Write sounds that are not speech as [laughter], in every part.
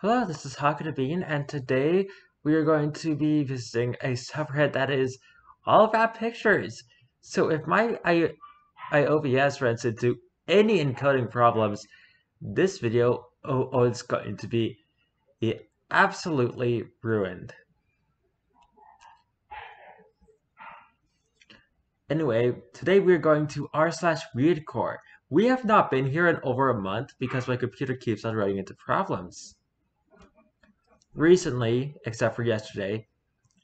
Hello, this is Haku the Bean, and today we are going to be visiting a subreddit that is all about pictures. So if my I, runs into any encoding problems, this video oh, oh, it's going to be eh, absolutely ruined. Anyway, today we're going to r slash weirdcore. We have not been here in over a month because my computer keeps on running into problems. Recently, except for yesterday,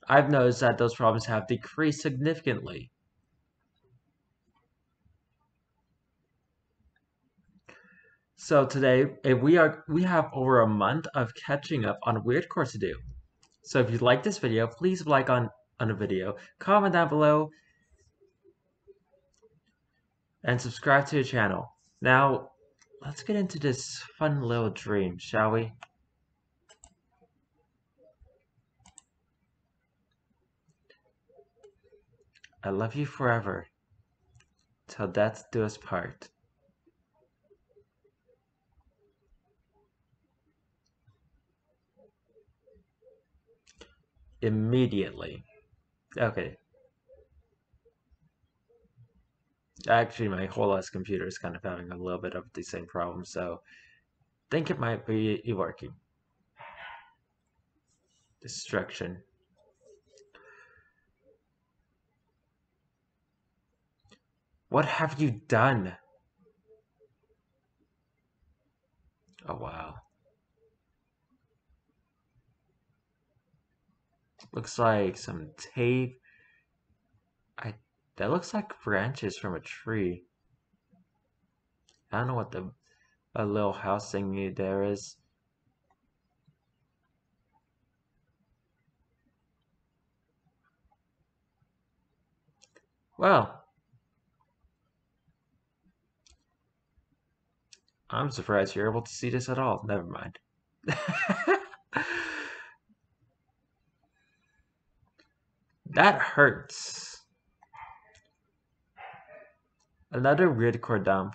I've noticed that those problems have decreased significantly. So today, we are we have over a month of catching up on weirdcore to do. So if you like this video, please like on on the video, comment down below, and subscribe to the channel. Now, let's get into this fun little dream, shall we? I love you forever, till death do us part. Immediately. Okay, Actually, my whole ass computer is kind of having a little bit of the same problem, so I think it might be working. Destruction. What have you done? Oh, wow. Looks like some tape. I that looks like branches from a tree. I don't know what the a little house thingy there is. Well, I'm surprised you're able to see this at all. Never mind. [laughs] that hurts. Another weird core dump.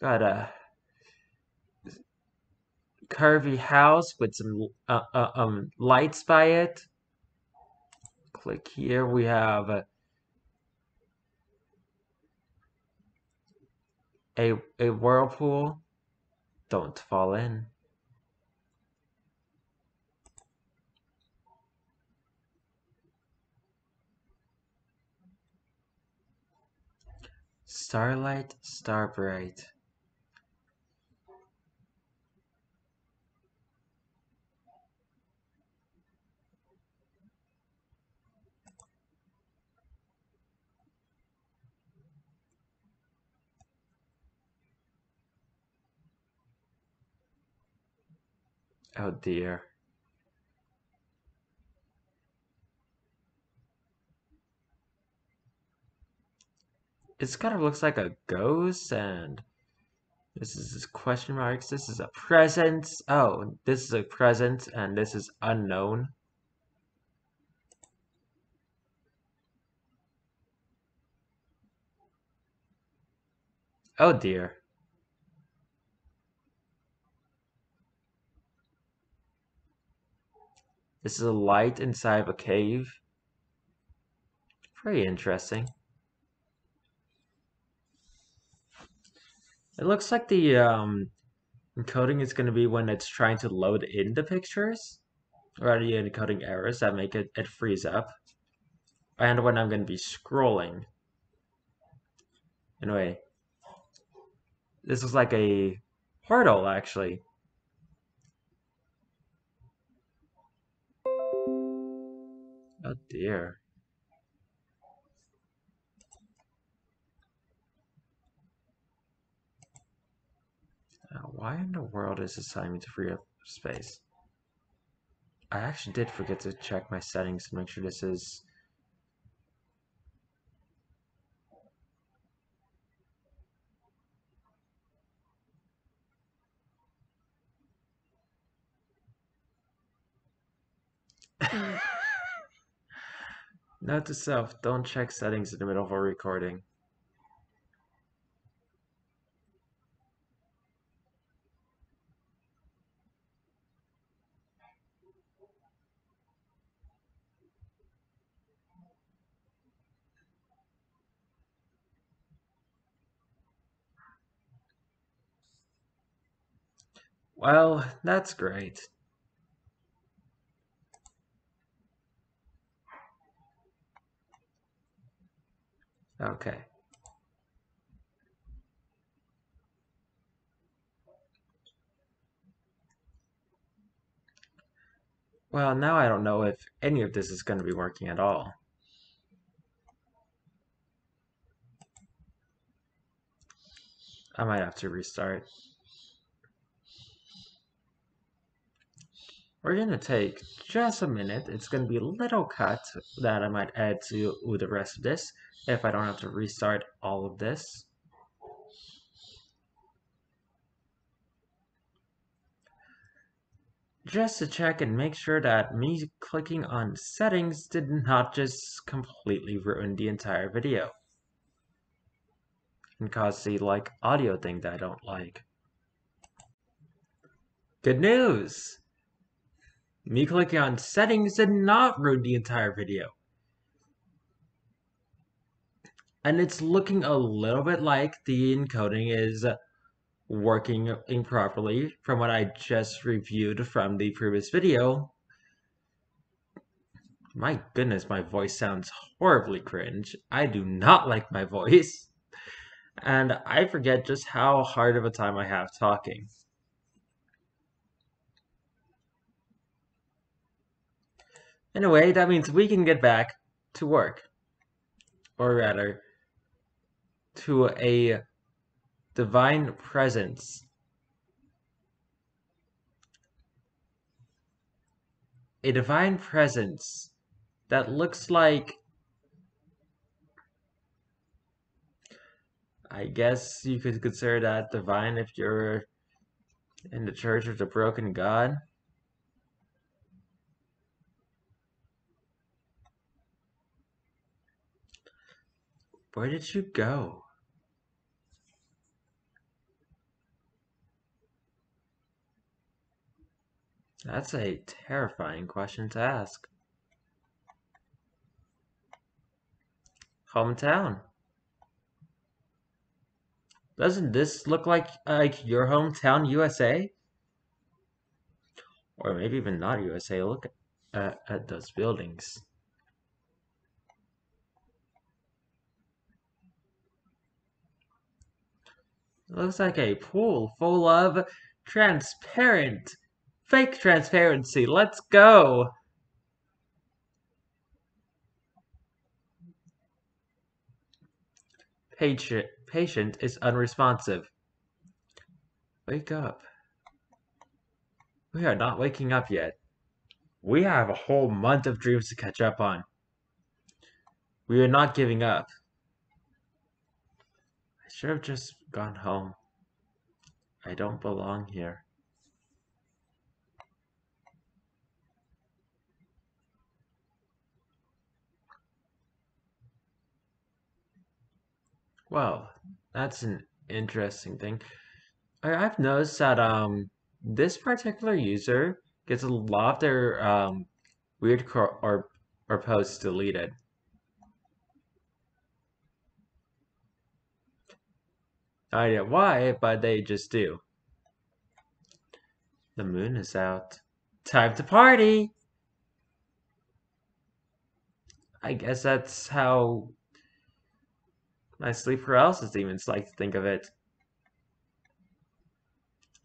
Got a curvy house with some uh, uh, um lights by it. Click here. We have a, a whirlpool. Don't fall in. Starlight Starbright Oh dear. it kind of looks like a ghost and this is question marks. This is a present. Oh, this is a present and this is unknown. Oh dear. This is a light inside of a cave. Very interesting. It looks like the um, encoding is going to be when it's trying to load in the pictures, or the encoding errors that make it, it freeze up, and when I'm going to be scrolling. Anyway, this is like a portal, actually. Oh dear. Now, why in the world is this telling me to free up space? I actually did forget to check my settings to make sure this is Note to self, don't check settings in the middle of a recording. Well, that's great. Okay. Well, now I don't know if any of this is going to be working at all. I might have to restart. We're going to take just a minute. It's going to be a little cut that I might add to with the rest of this if I don't have to restart all of this. Just to check and make sure that me clicking on settings did not just completely ruin the entire video. And cause the like audio thing that I don't like. Good news! Me clicking on settings did not ruin the entire video. And it's looking a little bit like the encoding is working improperly from what I just reviewed from the previous video. My goodness, my voice sounds horribly cringe. I do not like my voice. And I forget just how hard of a time I have talking. Anyway, that means we can get back to work. Or rather, to a divine presence. A divine presence that looks like I guess you could consider that divine if you're in the church of the broken God. Where did you go? That's a terrifying question to ask. Hometown. Doesn't this look like like your hometown, USA? Or maybe even not USA. Look at, at those buildings. It looks like a pool full of transparent Fake transparency. Let's go. Patient, patient is unresponsive. Wake up. We are not waking up yet. We have a whole month of dreams to catch up on. We are not giving up. I should have just gone home. I don't belong here. Well, that's an interesting thing. I, I've noticed that um this particular user gets a lot of their um weird or or posts deleted. Idea why, but they just do. The moon is out. Time to party! I guess that's how my sleep paralysis demons like to think of it.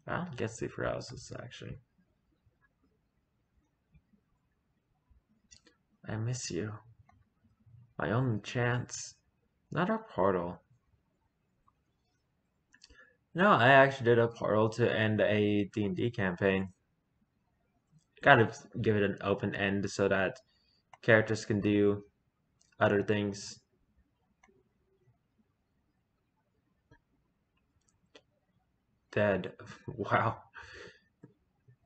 I don't get sleep paralysis, actually. I miss you. My only chance. Not our portal. No, I actually did a portal to end a D&D campaign. Gotta give it an open end so that characters can do other things. dead. [laughs] Wow.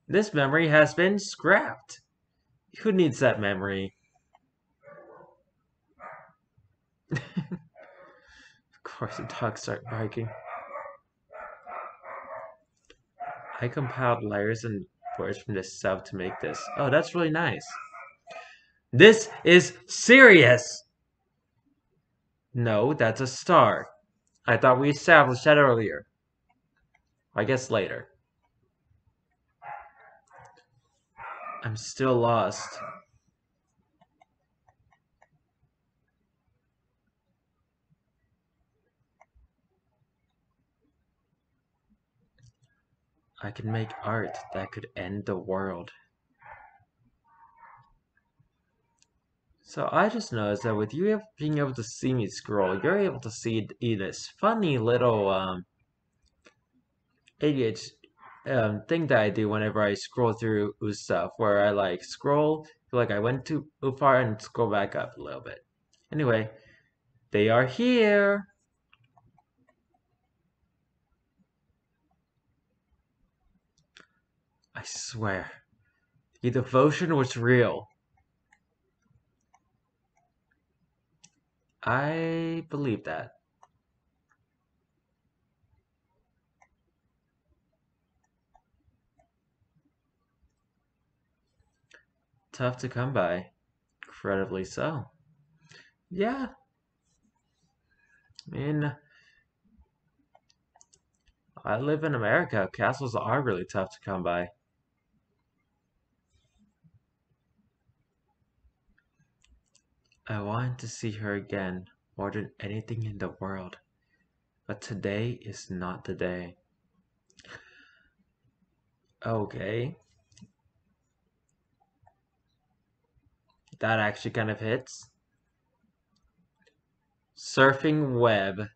This memory has been scrapped. Who needs that memory? [laughs] of course, the dogs start barking. I compiled layers and words from this sub to make this. Oh, that's really nice. This is serious! No, that's a star. I thought we established that earlier. I guess later. I'm still lost. I can make art that could end the world. So I just noticed that with you being able to see me scroll, you're able to see this funny little um, ADHD um, thing that I do whenever I scroll through stuff, where I like scroll, feel like I went too far and scroll back up a little bit. Anyway, they are here. I swear, the devotion was real. I believe that. Tough to come by. Incredibly so. Yeah. I mean, I live in America. Castles are really tough to come by. I want to see her again more than anything in the world. But today is not the day. Okay. That actually kind of hits. Surfing web.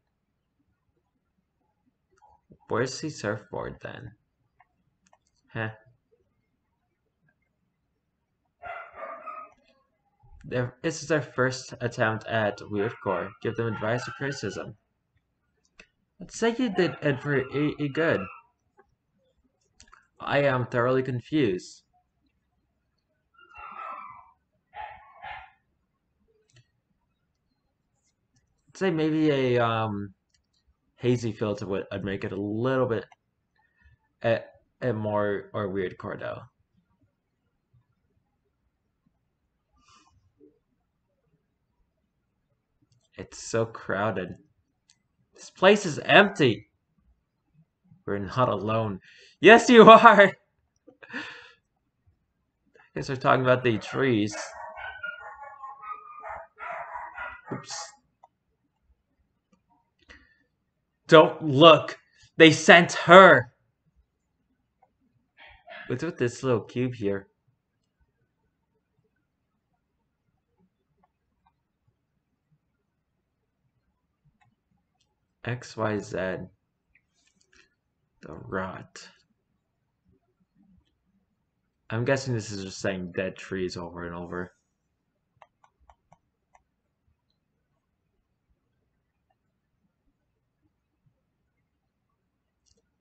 Where's the surfboard then? Huh. This is their first attempt at weirdcore. Give them advice or criticism. Let's say you did it pretty good. I am thoroughly confused. I'd say maybe a um, hazy filter would I'd make it a little bit a, a more or weird core though. It's so crowded. This place is empty. We're not alone. Yes, you are! I [laughs] guess we're talking about the trees. Oops. Don't look! They sent her! What's with this little cube here? XYZ. The rot. I'm guessing this is just saying dead trees over and over.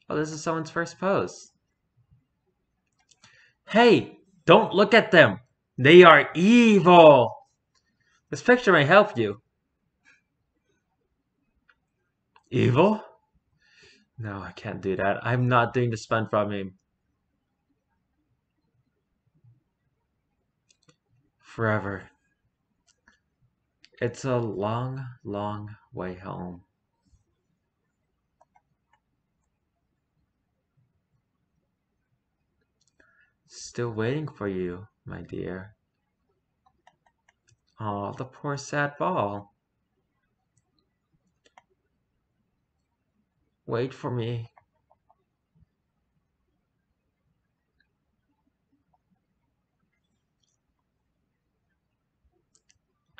Oh, this is someone's first pose. Hey, don't look at them. They are evil. This picture may help you. Evil? No, I can't do that. I'm not doing the SpongeBob meme. Forever. It's a long, long way home. Still waiting for you, my dear. Oh, the poor sad ball. Wait for me.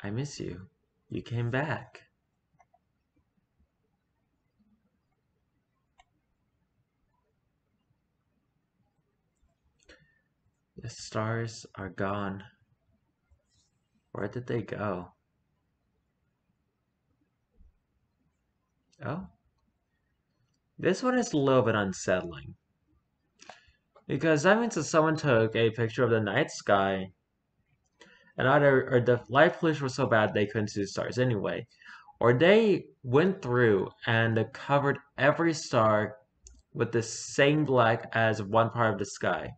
I miss you. You came back. The stars are gone. Where did they go? Oh, this one is a little bit unsettling. Because that means that someone took a picture of the night sky and either or the light pollution was so bad they couldn't see the stars anyway. Or they went through and covered every star with the same black as one part of the sky.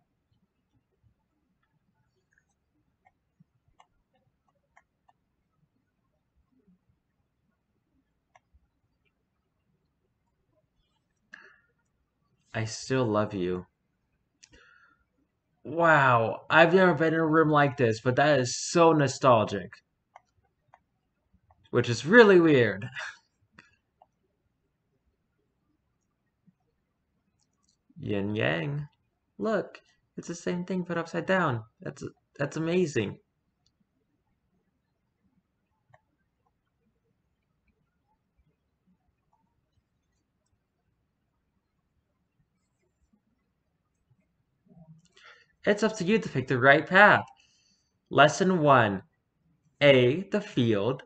I still love you. Wow, I've never been in a room like this, but that is so nostalgic. Which is really weird. [laughs] Yin Yang. Look, it's the same thing but upside down. That's that's amazing. It's up to you to pick the right path. Lesson 1. A. The field.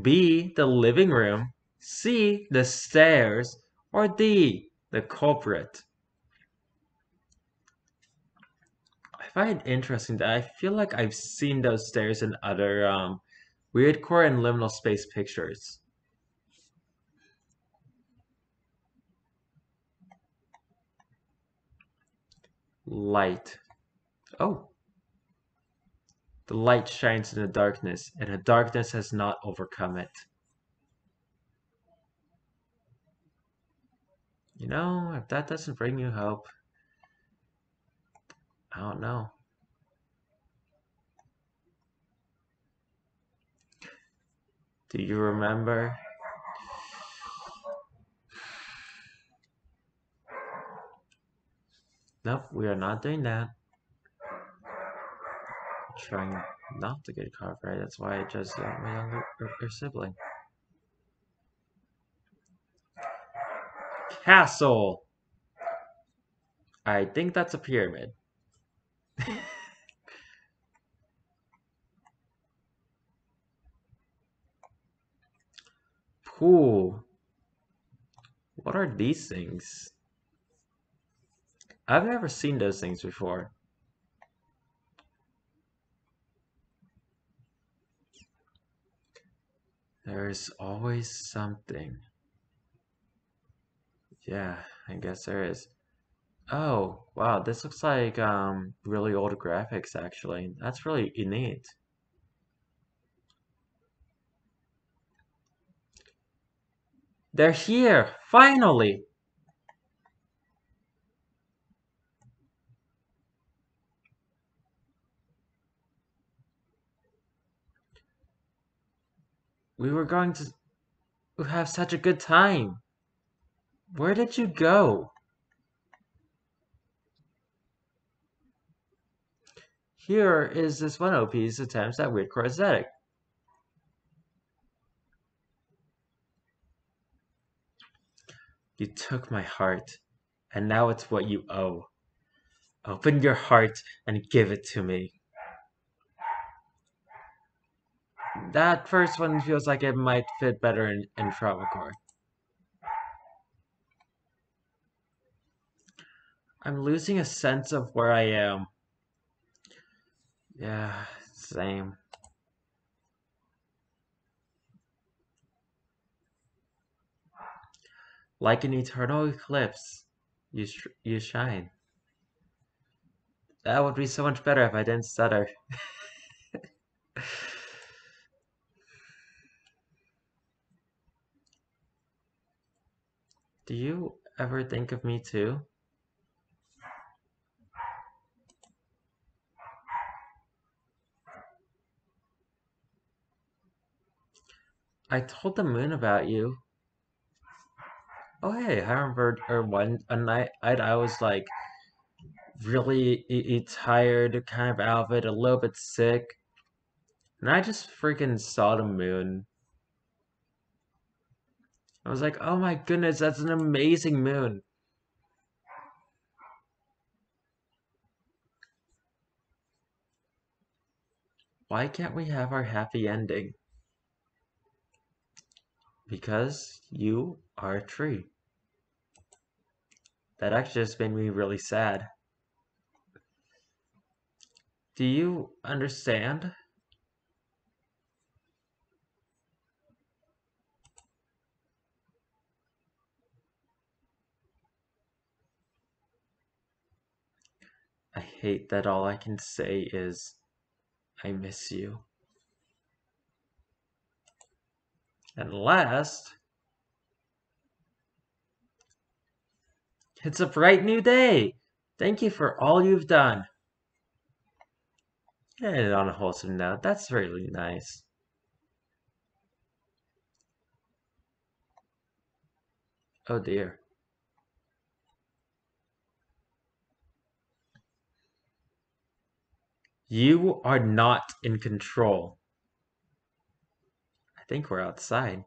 B. The living room. C. The stairs. Or D. The culprit. I find it interesting that I feel like I've seen those stairs in other um, Weirdcore and Liminal Space pictures. Light. Oh. The light shines in the darkness, and the darkness has not overcome it. You know, if that doesn't bring you hope, I don't know. Do you remember? Nope, we are not doing that. Trying not to get copyright. That's why I just got my younger sibling. Castle. I think that's a pyramid. [laughs] Pool. What are these things? I've never seen those things before. There's always something. Yeah, I guess there is. Oh, wow, this looks like um really old graphics actually. That's really neat. They're here, finally! We were going to have such a good time. Where did you go? Here is this one OP's attempts at weird aesthetic. You took my heart, and now it's what you owe. Open your heart and give it to me. That first one feels like it might fit better in, in Travelcore. I'm losing a sense of where I am. Yeah, same. Like an eternal eclipse, you you shine. That would be so much better if I didn't stutter. [laughs] Do you ever think of me too? I told the moon about you. Oh hey, I remember or one a night I, I was like really e tired, kind of out of it, a little bit sick, and I just freaking saw the moon. I was like, oh my goodness, that's an amazing moon. Why can't we have our happy ending? Because you are a tree. That actually just made me really sad. Do you understand? I hate that all I can say is, I miss you. And last, it's a bright new day. Thank you for all you've done. And on a wholesome note, that's really nice. Oh dear. You are not in control. I think we're outside.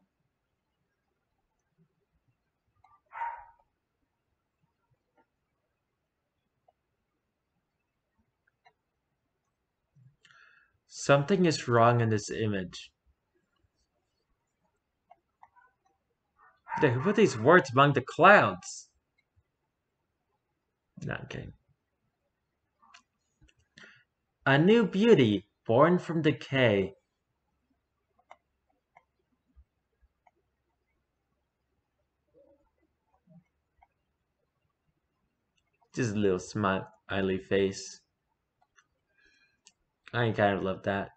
Something is wrong in this image. They put these words among the clouds. Not kidding. A new beauty born from decay. Just a little smiley face. I kind of love that.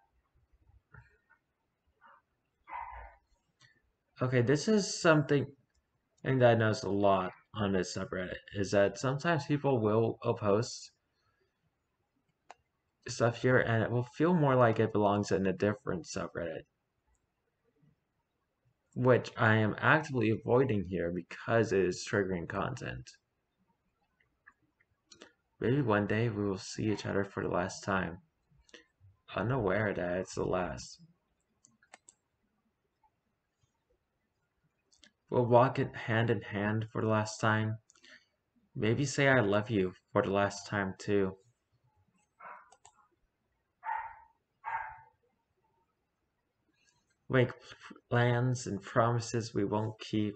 Okay, this is something that I noticed a lot on this subreddit is that sometimes people will post stuff here and it will feel more like it belongs in a different subreddit. Which I am actively avoiding here because it is triggering content. Maybe one day we will see each other for the last time. Unaware that it's the last. We'll walk it hand in hand for the last time. Maybe say I love you for the last time too. Make plans and promises we won't keep.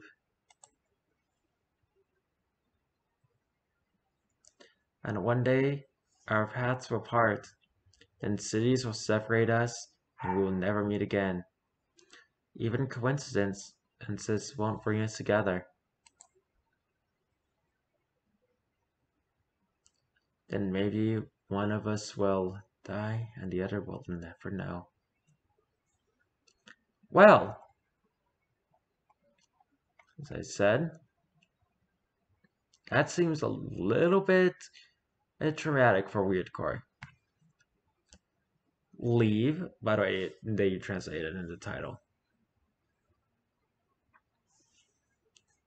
And one day, our paths will part, and cities will separate us, and we will never meet again. Even coincidence, coincidences won't bring us together. Then maybe one of us will die, and the other will never know. Well, as I said, that seems a little bit eh, traumatic for Weirdcore. Leave, by the way, they translated in the title.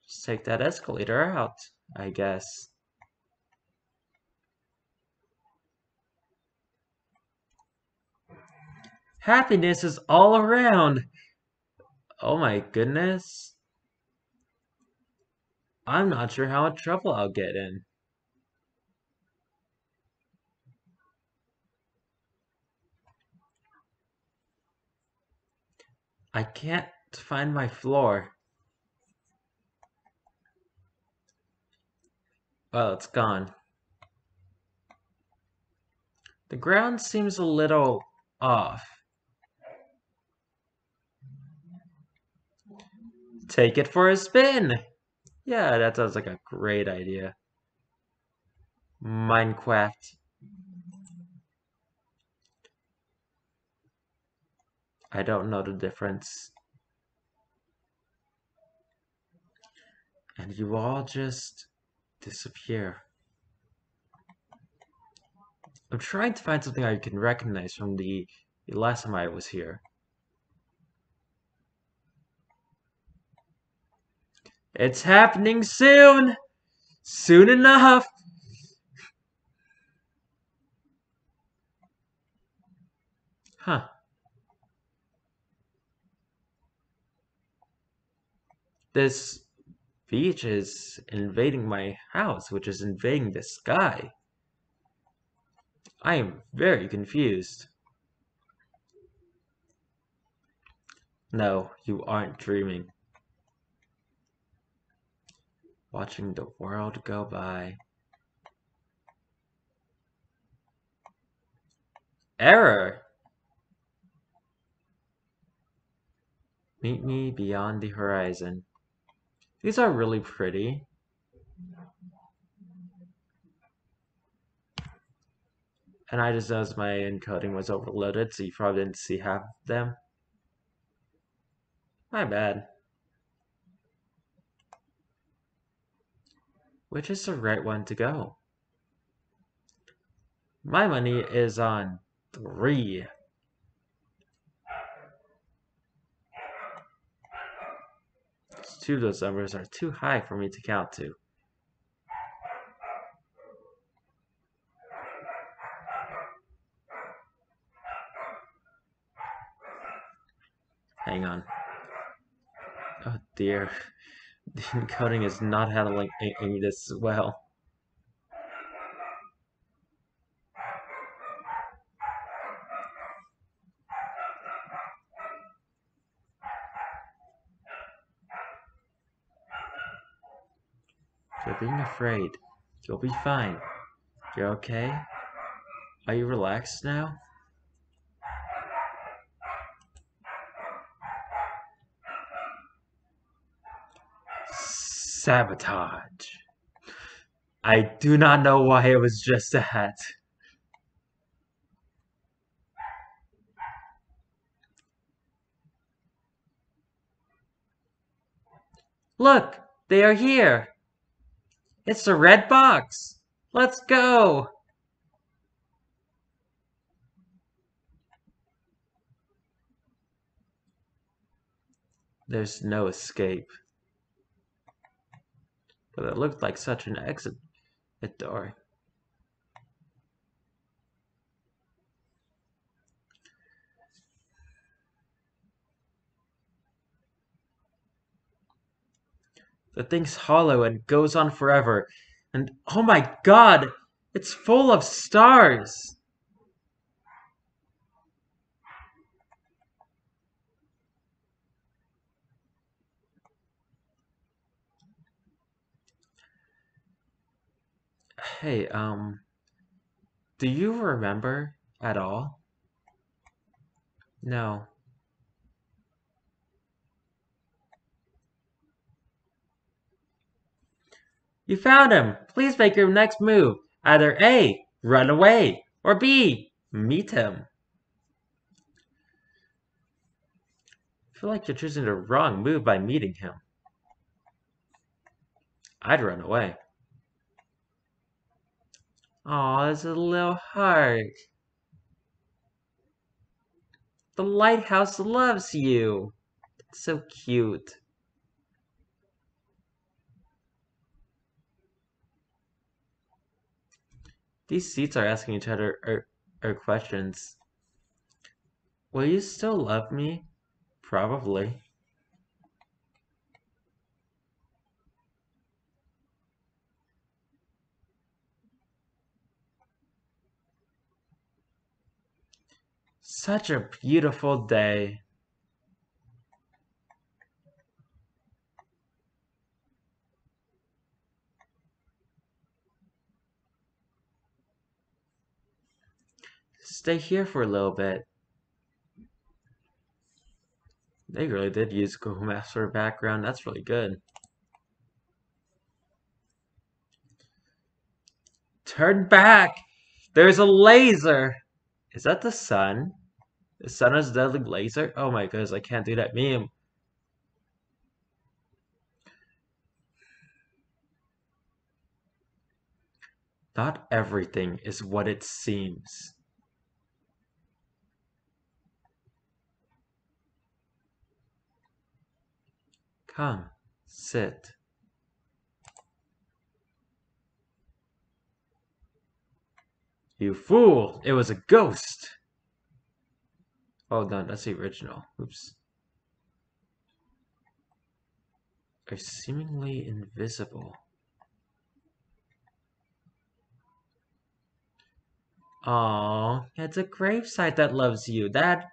Just take that escalator out, I guess. Happiness is all around. Oh my goodness. I'm not sure how much trouble I'll get in. I can't find my floor. Well, it's gone. The ground seems a little off. Take it for a spin. Yeah, that sounds like a great idea. Minecraft. I don't know the difference. And you all just disappear. I'm trying to find something I can recognize from the, the last time I was here. It's happening soon! Soon enough! Huh. This beach is invading my house, which is invading the sky. I am very confused. No, you aren't dreaming watching the world go by. Error! Meet me beyond the horizon. These are really pretty. And I just noticed my encoding was overloaded, so you probably didn't see half of them. My bad. Which is the right one to go? My money is on three. Two of those numbers are too high for me to count to. Hang on. Oh dear. [laughs] The encoding is not handling this well. You're being afraid. You'll be fine. You're okay? Are you relaxed now? Sabotage. I do not know why it was just a hat. Look, they are here. It's the red box. Let's go. There's no escape. But it looked like such an exit door. The thing's hollow and goes on forever. And oh my god, it's full of stars. Hey, um, do you remember at all? No. You found him! Please make your next move. Either A. Run away. Or B. Meet him. I feel like you're choosing the wrong move by meeting him. I'd run away. Aw, there's a little heart. The lighthouse loves you. So cute. These seats are asking each other er, er questions. Will you still love me? Probably. Such a beautiful day. stay here for a little bit. They really did use Google Maps for a background. That's really good. Turn back! There's a laser! Is that the sun? A deadly laser? Oh my goodness, I can't do that meme. Not everything is what it seems. Come, sit. You fool! It was a ghost! Oh, no, that's the original. Oops. Are seemingly invisible. Oh, it's a gravesite that loves you. That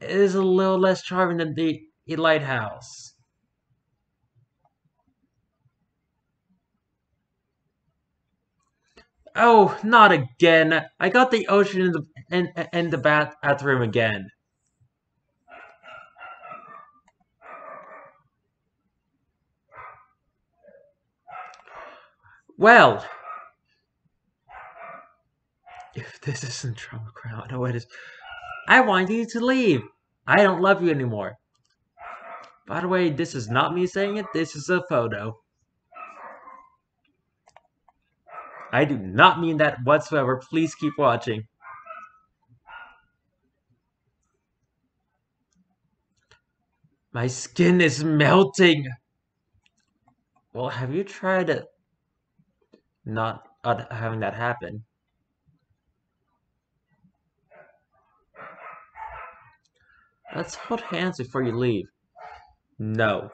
is a little less charming than the, the lighthouse. Oh, not again. I got the ocean in the in, in the bath bathroom again. Well, if this isn't Dreamcore, I know it is. I want you to leave. I don't love you anymore. By the way, this is not me saying it. This is a photo. I do not mean that whatsoever. Please keep watching. My skin is melting. Well, have you tried not uh, having that happen? Let's hold hands before you leave. No.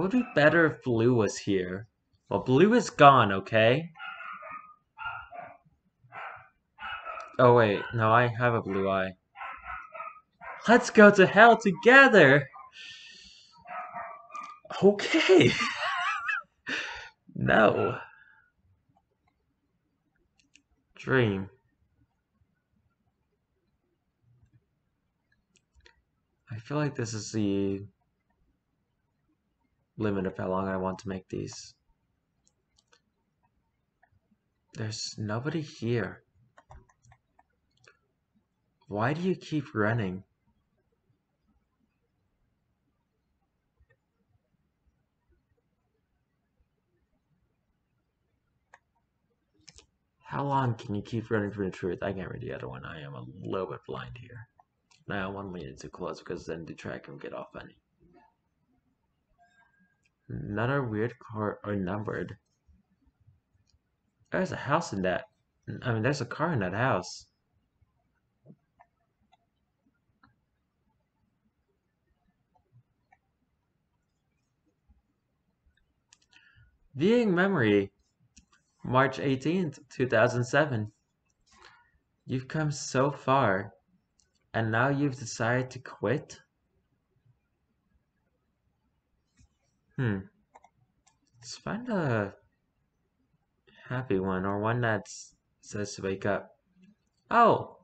It would be better if Blue was here. Well, Blue is gone, okay? Oh wait, no, I have a blue eye. Let's go to hell together! Okay. [laughs] no. Dream. I feel like this is the limit of how long I want to make these. There's nobody here. Why do you keep running? How long can you keep running from the truth? I can't read the other one. I am a little bit blind here. Now I want to lean too close because then the track will get off all funny. Another weird car or numbered. There's a house in that. I mean, there's a car in that house. Viewing memory. March 18th, 2007. You've come so far, and now you've decided to quit? Hmm. Let's find a happy one, or one that says to wake up. Oh!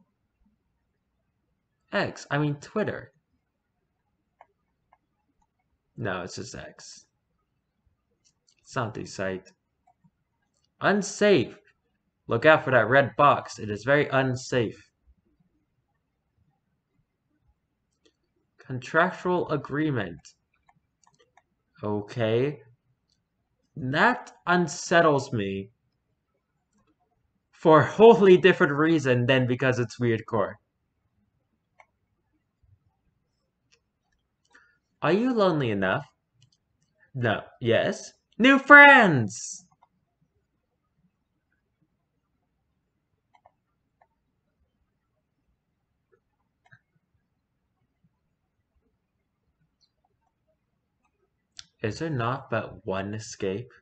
X, I mean Twitter. No, it's just X. Something site. Unsafe. Look out for that red box. It is very unsafe. Contractual agreement. Okay. That unsettles me for a wholly different reason than because it's weirdcore. Are you lonely enough? No. Yes? New friends! Is there not but one escape?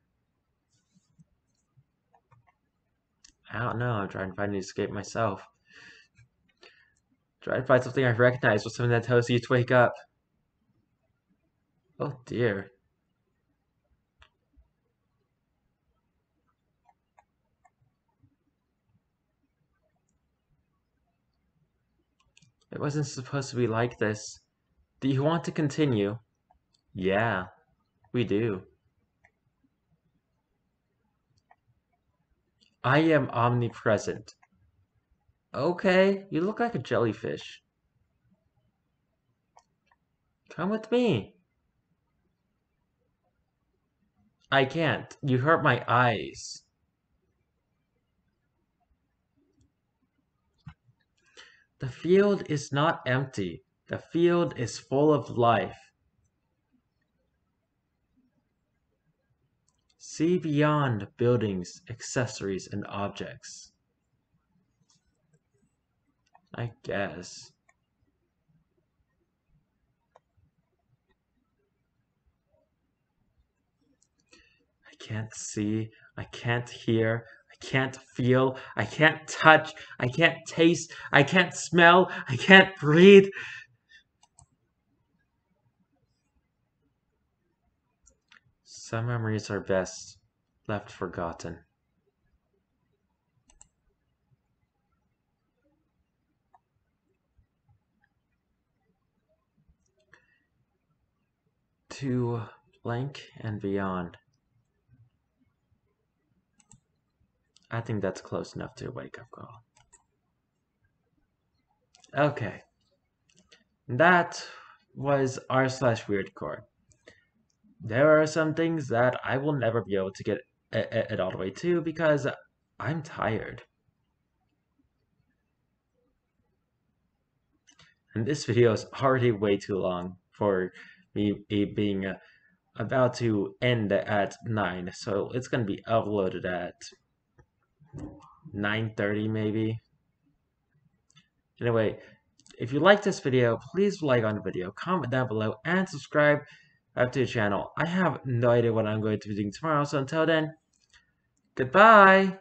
I don't know. I'm trying to find an escape myself. Try to find something I recognize with something that tells you to wake up. Oh dear. It wasn't supposed to be like this. Do you want to continue? Yeah. We do. I am omnipresent. Okay, you look like a jellyfish. Come with me. I can't. You hurt my eyes. The field is not empty. The field is full of life. See beyond buildings, accessories, and objects. I guess. I can't see, I can't hear, I can't feel, I can't touch, I can't taste, I can't smell, I can't breathe. Some memories are best left forgotten. To blank and beyond. I think that's close enough to a wake up call. Okay. That was r slash weirdcore there are some things that I will never be able to get it all the way to because I'm tired. And this video is already way too long for me being uh, about to end at 9. So it's going to be uploaded at 9.30 maybe. Anyway, if you like this video, please like on the video, comment down below, and subscribe to the channel. I have no idea what I'm going to be doing tomorrow, so until then, goodbye!